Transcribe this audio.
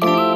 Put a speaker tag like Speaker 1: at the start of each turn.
Speaker 1: Bye.